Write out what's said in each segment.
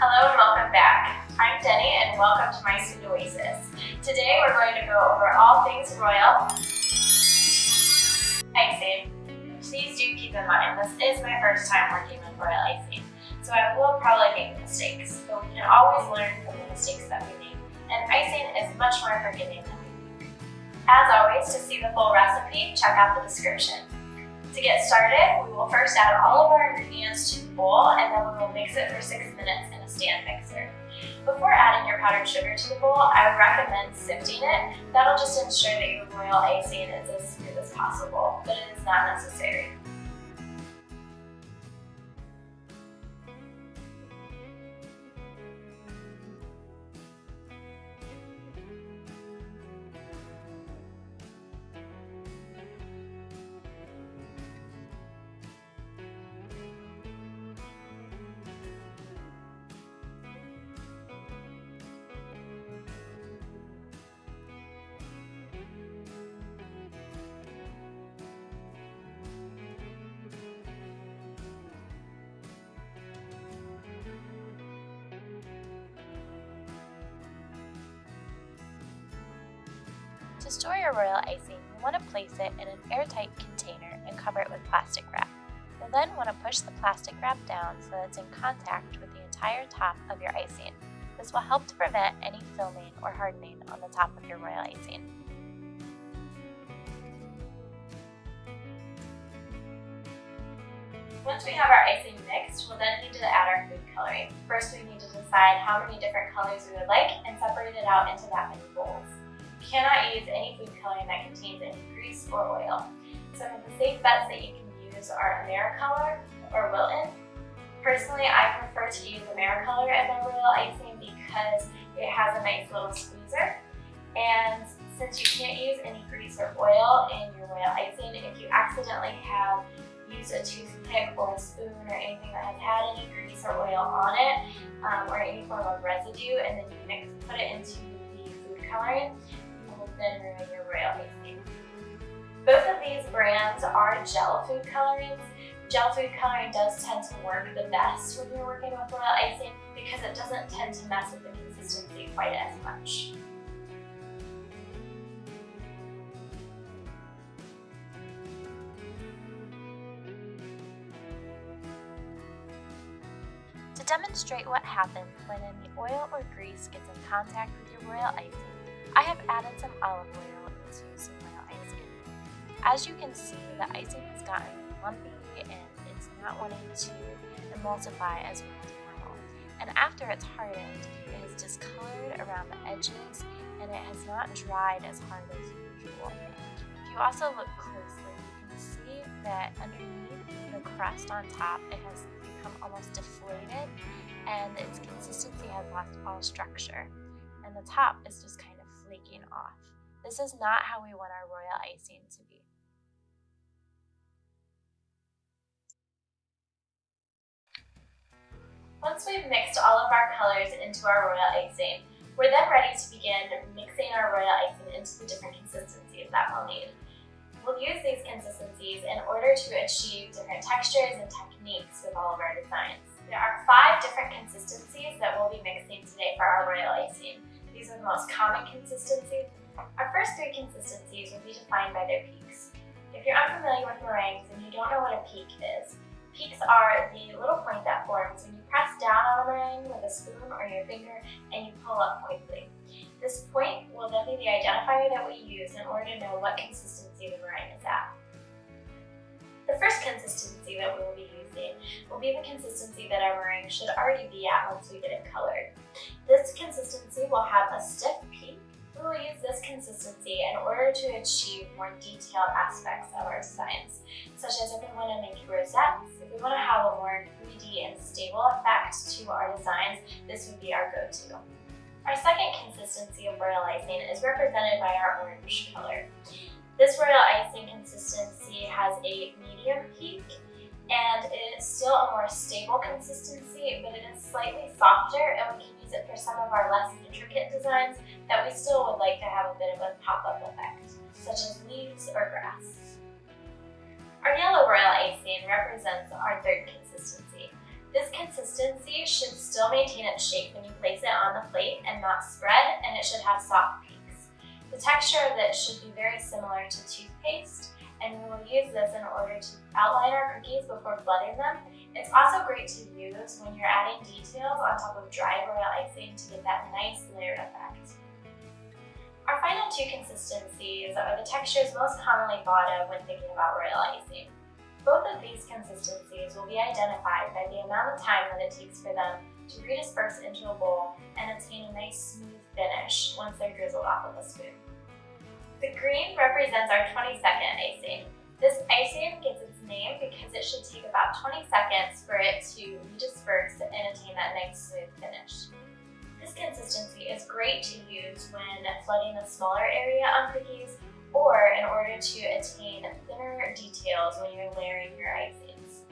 Hello and welcome back. I'm Denie and welcome to my Sweet Oasis. Today we're going to go over all things royal icing. Please do keep in mind this is my first time working with royal icing, so I will probably make mistakes, but we can always learn from the mistakes that we make, and icing is much more forgiving than we think. As always, to see the full recipe, check out the description. To get started, we will first add all of our ingredients to the bowl and then we will mix it for six minutes in a stand mixer. Before adding your powdered sugar to the bowl, I would recommend sifting it. That'll just ensure that your royal icing is as smooth as possible, but it is not necessary. To store your royal icing, you want to place it in an airtight container and cover it with plastic wrap. You'll then want to push the plastic wrap down so that it's in contact with the entire top of your icing. This will help to prevent any filming or hardening on the top of your royal icing. Once we have our icing mixed, we'll then need to add our food coloring. First, we need to decide how many different colors we would like and separate it out into that many bowls cannot use any food coloring that contains any grease or oil. Some of the safe bets that you can use are Americolor or Wilton. Personally, I prefer to use Americolor in my royal icing because it has a nice little squeezer. And since you can't use any grease or oil in your royal icing, if you accidentally have used a toothpick or a spoon or anything that has had any grease or oil on it, um, or any form of residue, and then you mix, put it into the food coloring, then ruin your. Both of these brands are gel food colorings. Gel food coloring does tend to work the best when you're working with royal icing because it doesn't tend to mess with the consistency quite as much. To demonstrate what happens when any oil or grease gets in contact with your royal icing, I have added some olive oil into some royal icing. As you can see, the icing has gotten lumpy and it's not wanting to emulsify as well as normal. And after it's hardened, it has discolored around the edges and it has not dried as hard as usual. If you also look closely, you can see that underneath the crust on top, it has become almost deflated and its consistency has lost all structure. And the top is just kind of flaking off. This is not how we want our royal icing to be. Once we've mixed all of our colors into our royal icing, we're then ready to begin mixing our royal icing into the different consistencies that we'll need. We'll use these consistencies in order to achieve different textures and techniques with all of our designs. There are five different consistencies that we'll be mixing today for our royal icing. These are the most common consistencies. Our first three consistencies will be defined by their peaks. If you're unfamiliar with meringues and you don't know what a peak is, peaks are the little point that forms when you press down on a meringue with a spoon or your finger and you pull up quickly. This point will then be the identifier that we use in order to know what consistency the meringue is at. The first consistency that we will be using will be the consistency that our meringue should already be at once we get it colored. This consistency will have a stiff peak. We will use this consistency in order to achieve more detailed aspects of our designs, such as if we want to make rosettes, if we want to have a more 3D and stable effect to our designs, this would be our go-to. Our second consistency of royal icing is represented by our orange color. This royal icing consistency has a medium peak and it is still a more stable consistency, but it is slightly softer and we can use it for some of our less intricate designs that we still would like to have a bit of a pop-up effect, such as leaves or grass. Our yellow royal icing represents our third consistency. This consistency should still maintain its shape when you place it on the plate and not spread, and it should have soft peaks. The texture of it should be very similar to toothpaste, and we will use this in order to outline our cookies before flooding them. It's also great to use when you're adding details on top of dry royal icing to get that nice layered effect. Our final two consistencies are the textures most commonly thought of when thinking about royal icing. Both of these consistencies will be identified by the amount of time that it takes for them to redisperse into a bowl and attain a nice smooth finish once they're drizzled off of a spoon. The green represents our 20 second icing. This icing gets its name because it should take about 20 seconds for it to redisperse and attain that nice smooth finish. This consistency is great to use when flooding a smaller area on cookies or in order to attain thinner details when you're layering your icings.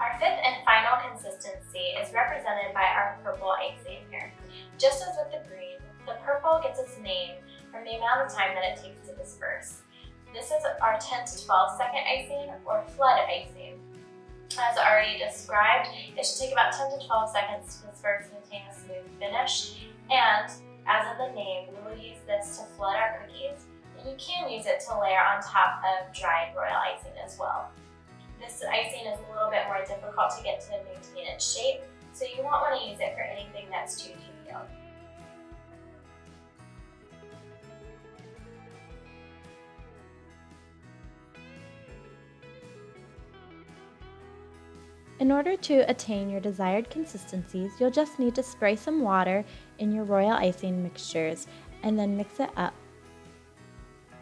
Our fifth and final consistency is represented by our purple icing here. Just as with the green, the purple gets its name from the amount of time that it takes to disperse. This is our 10 to 12 second icing or flood icing. As already described, it should take about 10 to 12 seconds to disperse and attain a smooth finish. And as of the name, we will use this to flood our cookies you can use it to layer on top of dried royal icing as well. This icing is a little bit more difficult to get to maintain its shape, so you won't want to use it for anything that's too detailed. In order to attain your desired consistencies, you'll just need to spray some water in your royal icing mixtures and then mix it up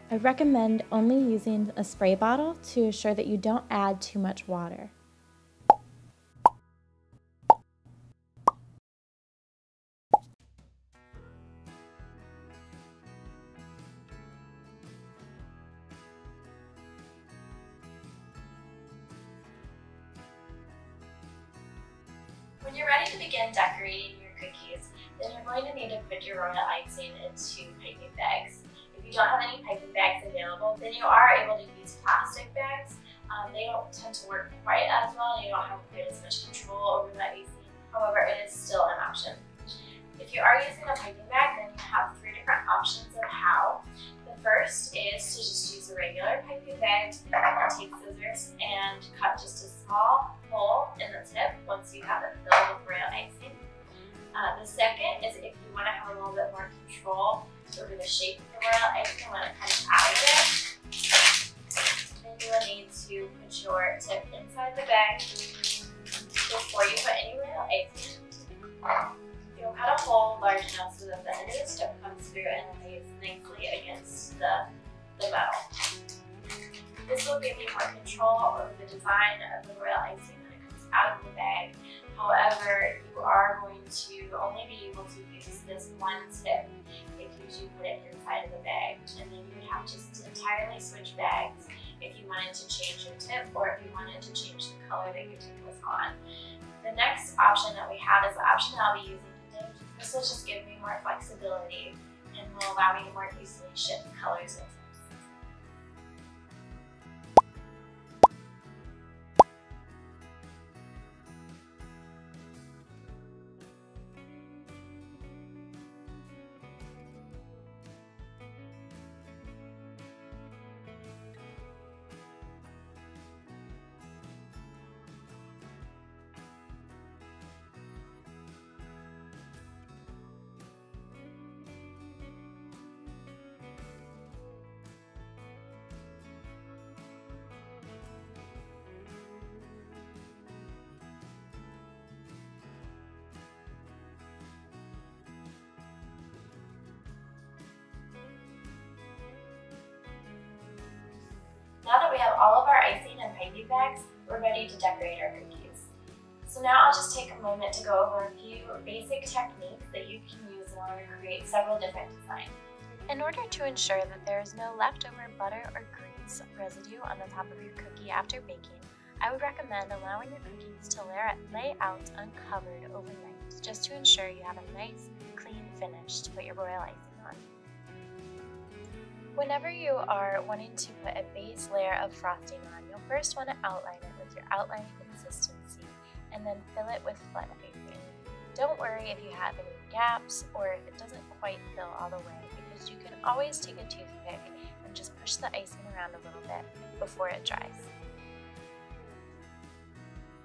I recommend only using a spray bottle to ensure that you don't add too much water. You're ready to begin decorating your cookies, then you're going to need to put your royal icing into piping bags If you don't have any piping bags available, then you are able to use plastic bags. Um, they don't tend to work quite as well. And you don't have quite as much control over that icing. However, it is still an option. If you are using a piping bag, then you have three different options large enough so that the end of the tip comes through and lays nicely against the, the metal. This will give you more control over the design of the royal icing when it comes out of the bag. However, you are going to only be able to use this one tip if you put it inside of the bag. And then you would have to entirely switch bags if you wanted to change your tip or if you wanted to change the color that your tip was on. The next option that we have is the option that I'll be using. This will just give me more flexibility and will allow me to more easily shift colors and icing bags, we're ready to decorate our cookies. So now I'll just take a moment to go over a few basic techniques that you can use in order to create several different designs. In order to ensure that there is no leftover butter or grease residue on the top of your cookie after baking, I would recommend allowing your cookies to lay out uncovered overnight, just to ensure you have a nice, clean finish to put your royal icing on. Whenever you are wanting to put a base layer of frosting on, first want to outline it with your outlining consistency and then fill it with flood icing. Don't worry if you have any gaps or if it doesn't quite fill all the way because you can always take a toothpick and just push the icing around a little bit before it dries.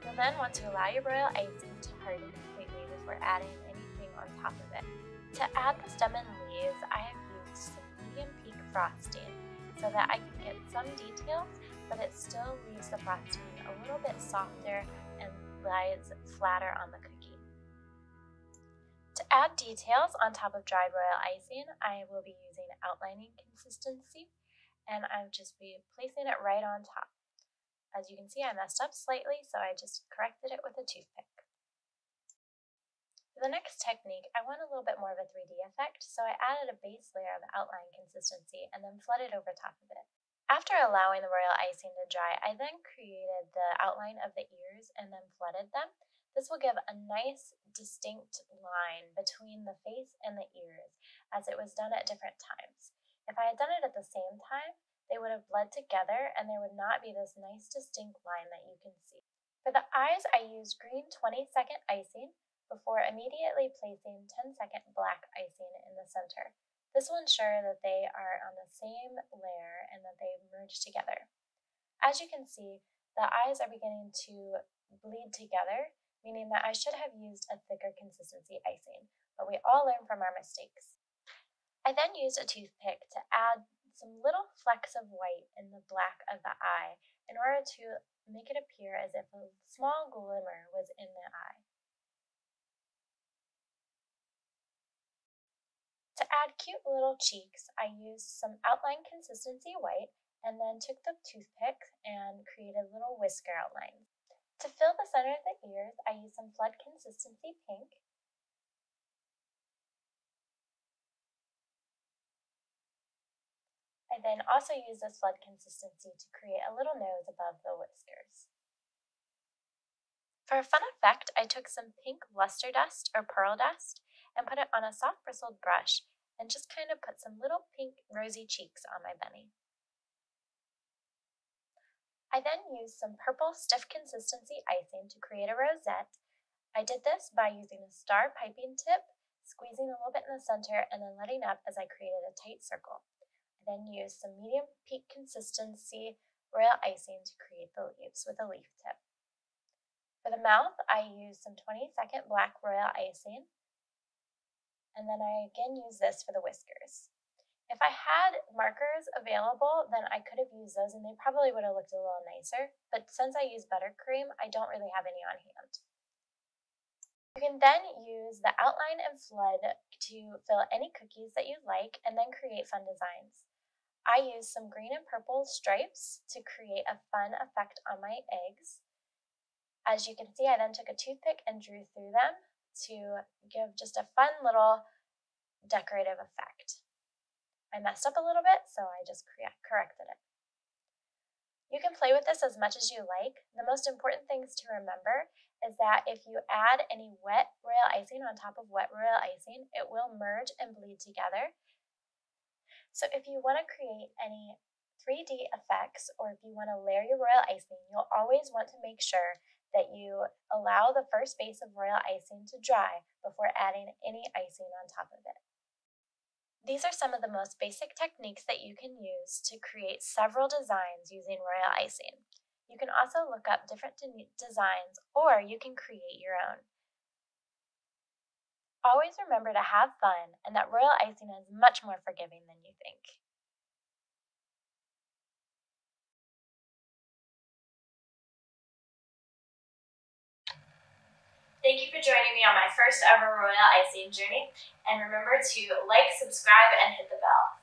You'll then want to allow your royal icing to harden completely before adding anything on top of it. To add the stem and leaves, I have used some medium peak frosting so that I can get some details, but it still leaves the frosting a little bit softer and lies flatter on the cookie. To add details on top of dried royal icing, I will be using outlining consistency and I'll just be placing it right on top. As you can see, I messed up slightly, so I just corrected it with a toothpick. For the next technique, I want a little bit more of a 3D effect, so I added a base layer of outline consistency and then flooded over top of it. After allowing the royal icing to dry, I then created the outline of the ears and then flooded them. This will give a nice distinct line between the face and the ears as it was done at different times. If I had done it at the same time, they would have bled together and there would not be this nice distinct line that you can see. For the eyes, I used green 20 second icing before immediately placing 10 second black icing in the center. This will ensure that they are on the same layer and that they merge together. As you can see, the eyes are beginning to bleed together, meaning that I should have used a thicker consistency icing, but we all learn from our mistakes. I then used a toothpick to add some little flecks of white in the black of the eye in order to make it appear as if a small glimmer was in the eye. Add cute little cheeks, I used some outline consistency white and then took the toothpick and created little whisker outlines. To fill the center of the ears, I used some flood consistency pink. I then also used this flood consistency to create a little nose above the whiskers. For a fun effect, I took some pink luster dust or pearl dust and put it on a soft bristled brush and just kind of put some little pink rosy cheeks on my bunny. I then used some purple stiff consistency icing to create a rosette. I did this by using a star piping tip, squeezing a little bit in the center, and then letting up as I created a tight circle. I then used some medium peak consistency royal icing to create the leaves with a leaf tip. For the mouth, I used some 20 second black royal icing and then I again use this for the whiskers. If I had markers available, then I could have used those and they probably would have looked a little nicer, but since I use buttercream, I don't really have any on hand. You can then use the outline and flood to fill any cookies that you like and then create fun designs. I used some green and purple stripes to create a fun effect on my eggs. As you can see, I then took a toothpick and drew through them to give just a fun little decorative effect. I messed up a little bit, so I just corrected it. You can play with this as much as you like. The most important things to remember is that if you add any wet royal icing on top of wet royal icing, it will merge and bleed together. So if you want to create any 3D effects or if you want to layer your royal icing, you'll always want to make sure that you allow the first base of royal icing to dry before adding any icing on top of it. These are some of the most basic techniques that you can use to create several designs using royal icing. You can also look up different de designs or you can create your own. Always remember to have fun and that royal icing is much more forgiving than you think. Thank you for joining me on my first ever royal icing journey. And remember to like, subscribe, and hit the bell.